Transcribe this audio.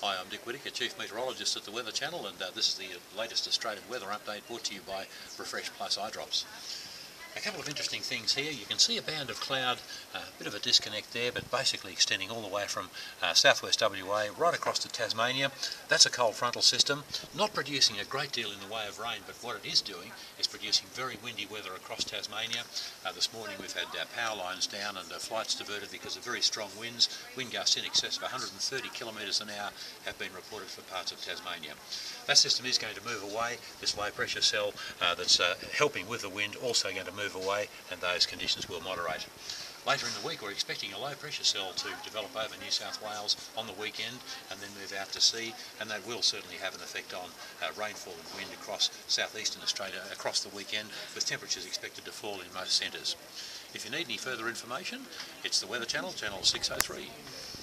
Hi, I'm Dick Whitaker, Chief Meteorologist at the Weather Channel, and uh, this is the latest Australian weather update brought to you by Refresh Plus Eye Drops. A couple of interesting things here. You can see a band of cloud, a uh, bit of a disconnect there, but basically extending all the way from uh, southwest WA right across to Tasmania. That's a cold frontal system, not producing a great deal in the way of rain, but what it is doing is producing very windy weather across Tasmania. Uh, this morning we've had uh, power lines down and uh, flights diverted because of very strong winds. Wind gusts in excess of 130 kilometres an hour have been reported for parts of Tasmania. That system is going to move away. This low pressure cell uh, that's helping with the wind also going to move away and those conditions will moderate. Later in the week we're expecting a low pressure cell to develop over New South Wales on the weekend and then move out to sea and that will certainly have an effect on uh, rainfall and wind across southeastern Australia across the weekend with temperatures expected to fall in most centres. If you need any further information it's the Weather Channel, channel 603.